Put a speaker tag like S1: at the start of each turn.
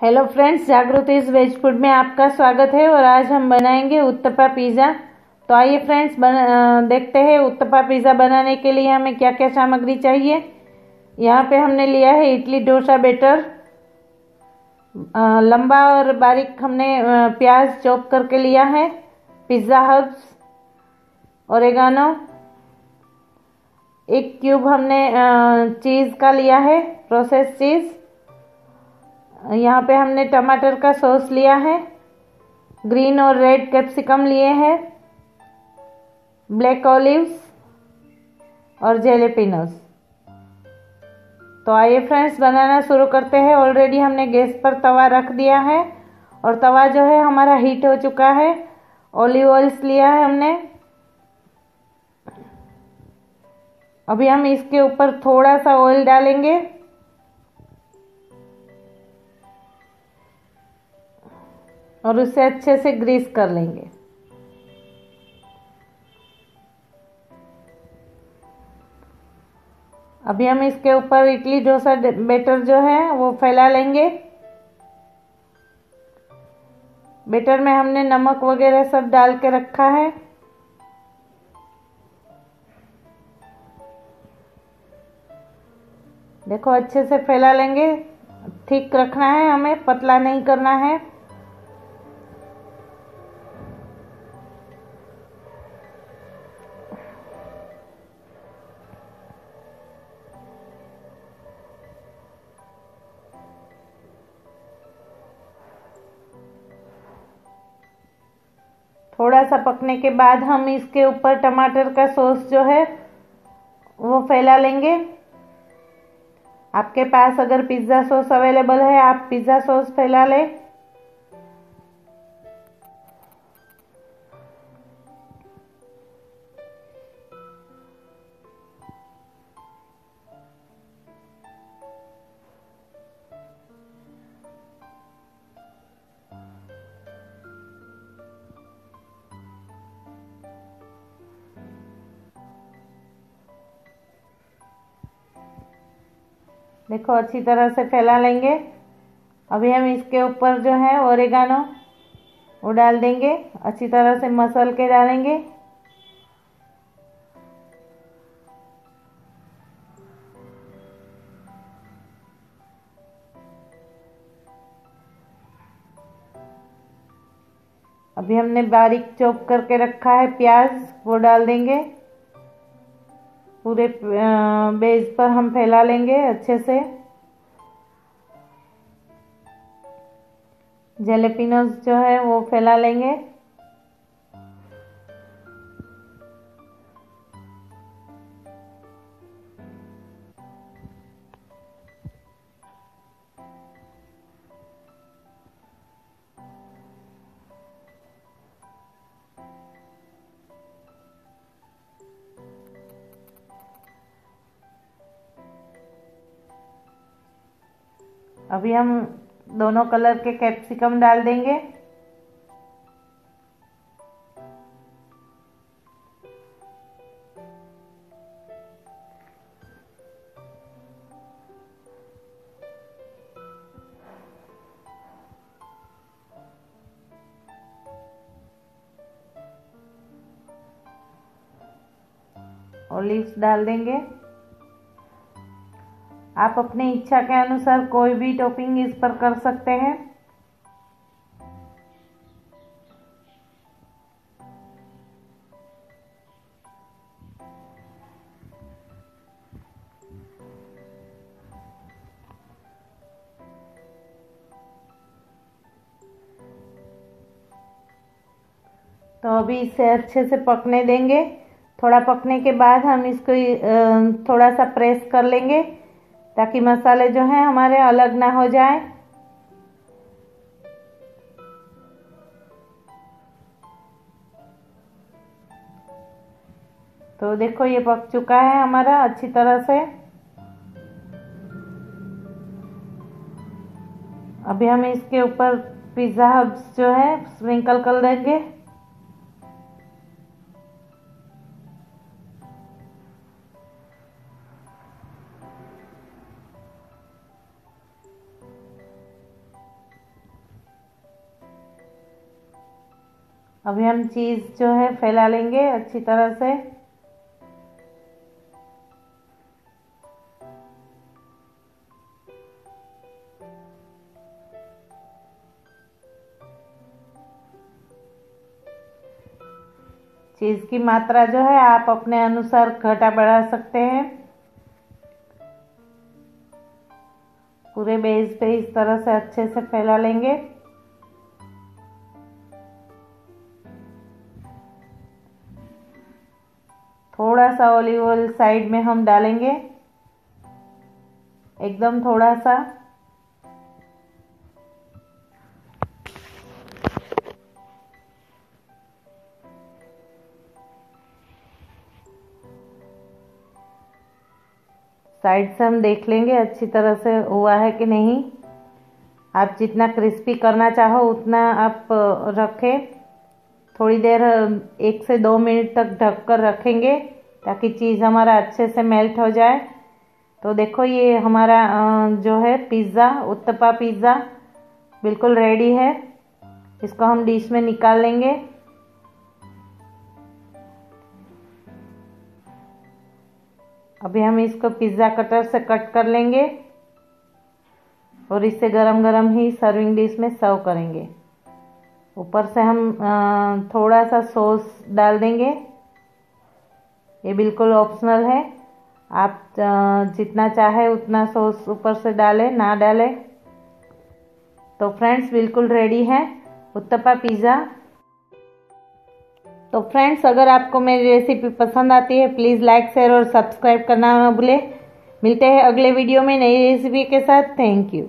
S1: Hello friends जागृति इस veg food में आपका स्वागत है और आज हम बनाएँगे उत्तपा पिज़्ज़ा तो आइए फ्रेंड्स बना देखते हैं उत्तपा पिज़्ज़ा बनाने के लिए हमें क्या क्या सामग्री चाहिए। यहाँ पे हमने लिया है इडली, डोसा बेटर लंबा और बारीक हमने प्याज चॉप करके लिया है। पिज़्ज़ा हर्ब्स ओरेगानो एक क्यूब हमने चीज़ का लिया है प्रोसेस चीज़ यहाँ पे हमने टमाटर का सॉस लिया है, ग्रीन और रेड कैप्सिकम लिए हैं, ब्लैक ऑलिव्स और जेलेपिनोस तो आइए फ्रेंड्स, बनाना शुरू करते हैं। ऑलरेडी हमने गैस पर तवा रख दिया है और तवा जो है हमारा हीट हो चुका है। ऑलिव ऑयल्स लिया है हमने। अभी हम इसके ऊपर थोड़ा सा ऑयल डालेंगे। और उसे अच्छे से ग्रीस कर लेंगे। अभी हम इसके ऊपर इडली डोसा बेटर जो है, वो फैला लेंगे। बेटर में हमने नमक वगैरह सब डाल के रखा है। देखो, अच्छे से फैला लेंगे। ठीक रखना है हमें, पतला नहीं करना है। थोड़ा सा पकने के बाद हम इसके ऊपर टमाटर का सॉस जो है, वो फैला लेंगे। आपके पास अगर पिज़्ज़ा सॉस अवेलेबल है, आप पिज़्ज़ा सॉस फैला लें। देखो, अच्छी तरह से फैला लेंगे। अभी हम इसके ऊपर जो है ओरेगानो वो डाल देंगे। अच्छी तरह से मसल के डालेंगे। अभी हमने बारीक चॉप करके रखा है प्याज, वो डाल देंगे। पूरे बेस पर हम फैला लेंगे अच्छे से। जेलेपिनोज जो है वो फैला लेंगे। अभी हम दोनों कलर के कैप्सिकम डाल देंगे। ऑलिव्स डाल देंगे। आप अपनी इच्छा के अनुसार कोई भी टॉपिंग इस पर कर सकते हैं। तो अभी इसे अच्छे से पकने देंगे। थोड़ा पकने के बाद हम इसको थोड़ा सा प्रेस कर लेंगे। ताकि मसाले जो हैं हमारे अलग ना हो जाए। तो देखो, ये पक चुका है हमारा अच्छी तरह से। अभी हम इसके ऊपर पिज़्ज़ा हब्स जो है, स्प्रिंकल कर देंगे। अभी हम चीज़ जो है फैला लेंगे अच्छी तरह से। चीज़ की मात्रा जो है आप अपने अनुसार घटा बढ़ा सकते हैं। पूरे बेस पे इस तरह से अच्छे से फैला लेंगे। थोड़ा सा ऑलिव ऑयल साइड में हम डालेंगे। एकदम थोड़ा सा साइड से हम देख लेंगे अच्छी तरह से हुआ है कि नहीं। आप जितना क्रिस्पी करना चाहो, उतना आप रखें। थोड़ी देर एक से दो मिनट तक ढक कर रखेंगे। ताकि चीज़ हमारा अच्छे से मेल्ट हो जाए। तो देखो ये हमारा जो है पिज़्ज़ा, उत्तपा पिज़्ज़ा बिल्कुल रेडी है। इसको हम डिश में निकाल लेंगे। अभी हम इसको पिज़्ज़ा कटर से कट कर लेंगे और इसे गरम गरम ही सर्विंग डिश में सर्व करेंगे। ऊपर से हम थोड़ा सा सॉस डाल देंगे। ये बिल्कुल ऑप्शनल है। आप जितना चाहे उतना सॉस ऊपर से डालें, ना डालें। तो फ्रेंड्स बिल्कुल रेडी है। उत्तपा पिज़्ज़ा तो फ्रेंड्स अगर आपको मेरी रेसिपी पसंद आती है प्लीज़ लाइक शेयर और सब्सक्राइब करना ना भूलें। मिलते हैं अगले वीडियो में नई रेसिपी के साथ। Thank you